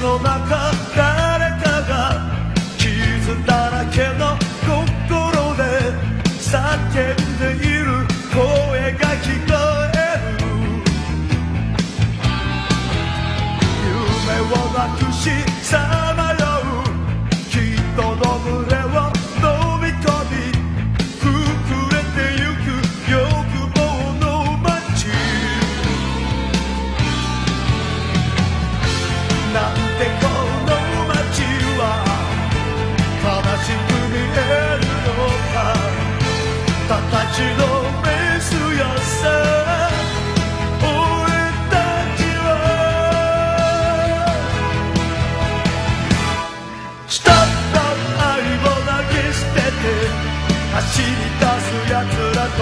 の中誰かが傷だらけの心で叫んでいる声が聞こえる夢をなくしさまたちの目すやさ。俺たちは。したった愛を投げ捨てて走り出す奴らと